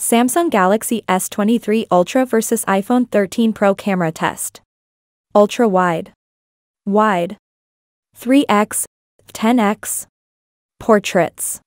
Samsung Galaxy S23 Ultra vs iPhone 13 Pro camera test. Ultra wide. Wide. 3x, 10x. Portraits.